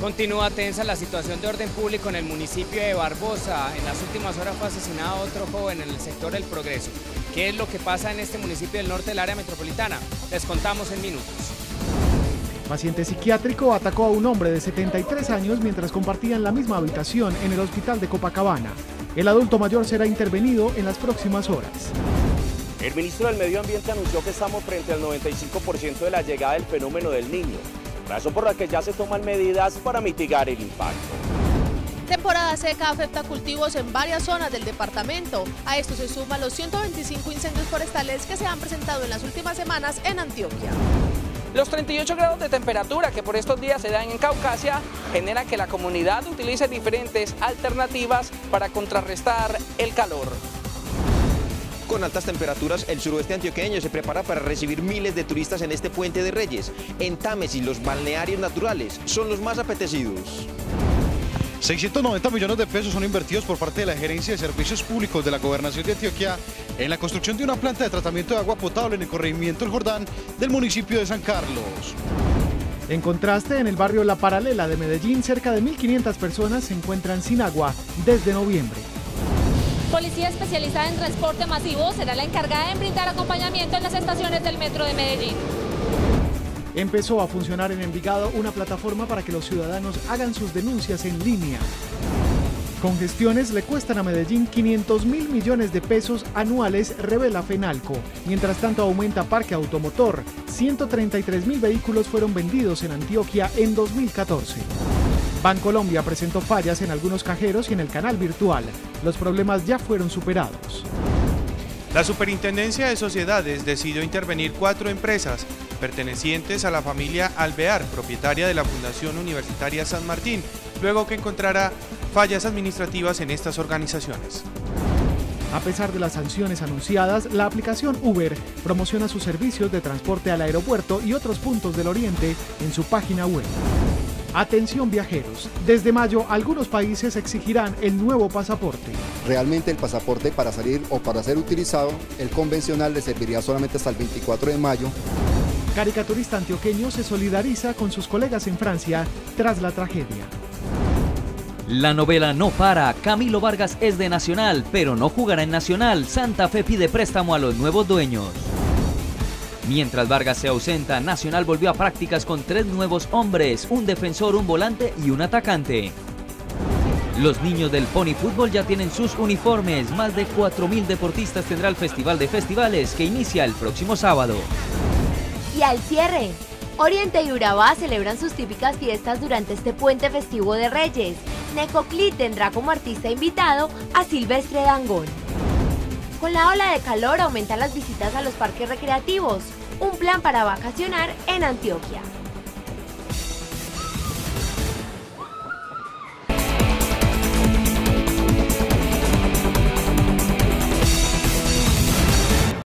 Continúa tensa la situación de orden público en el municipio de Barbosa. En las últimas horas fue asesinado otro joven en el sector del Progreso. ¿Qué es lo que pasa en este municipio del norte del área metropolitana? Les contamos en minutos. Paciente psiquiátrico atacó a un hombre de 73 años mientras compartían la misma habitación en el hospital de Copacabana. El adulto mayor será intervenido en las próximas horas. El ministro del Medio Ambiente anunció que estamos frente al 95% de la llegada del fenómeno del niño razón por la que ya se toman medidas para mitigar el impacto. Temporada seca afecta cultivos en varias zonas del departamento. A esto se suman los 125 incendios forestales que se han presentado en las últimas semanas en Antioquia. Los 38 grados de temperatura que por estos días se dan en Caucasia generan que la comunidad utilice diferentes alternativas para contrarrestar el calor. Con altas temperaturas, el suroeste antioqueño se prepara para recibir miles de turistas en este puente de Reyes. En Támesis, los balnearios naturales son los más apetecidos. 690 millones de pesos son invertidos por parte de la Gerencia de Servicios Públicos de la Gobernación de Antioquia en la construcción de una planta de tratamiento de agua potable en el corregimiento El Jordán del municipio de San Carlos. En contraste, en el barrio La Paralela de Medellín, cerca de 1.500 personas se encuentran sin agua desde noviembre. Policía especializada en transporte masivo será la encargada en brindar acompañamiento en las estaciones del metro de Medellín. Empezó a funcionar en Envigado una plataforma para que los ciudadanos hagan sus denuncias en línea. Congestiones le cuestan a Medellín 500 mil millones de pesos anuales, revela Fenalco. Mientras tanto aumenta parque automotor. 133 mil vehículos fueron vendidos en Antioquia en 2014. Bancolombia presentó fallas en algunos cajeros y en el canal virtual. Los problemas ya fueron superados. La Superintendencia de Sociedades decidió intervenir cuatro empresas pertenecientes a la familia Alvear, propietaria de la Fundación Universitaria San Martín, luego que encontrara fallas administrativas en estas organizaciones. A pesar de las sanciones anunciadas, la aplicación Uber promociona sus servicios de transporte al aeropuerto y otros puntos del Oriente en su página web. Atención viajeros, desde mayo algunos países exigirán el nuevo pasaporte. Realmente el pasaporte para salir o para ser utilizado, el convencional le serviría solamente hasta el 24 de mayo. Caricaturista antioqueño se solidariza con sus colegas en Francia tras la tragedia. La novela no para. Camilo Vargas es de Nacional, pero no jugará en Nacional. Santa Fe pide préstamo a los nuevos dueños. Mientras Vargas se ausenta, Nacional volvió a prácticas con tres nuevos hombres, un defensor, un volante y un atacante. Los niños del Pony Fútbol ya tienen sus uniformes. Más de 4.000 deportistas tendrá el Festival de Festivales que inicia el próximo sábado. Y al cierre, Oriente y Urabá celebran sus típicas fiestas durante este puente festivo de Reyes. Necoclí tendrá como artista invitado a Silvestre Dangón. Con la ola de calor aumentan las visitas a los parques recreativos un plan para vacacionar en Antioquia.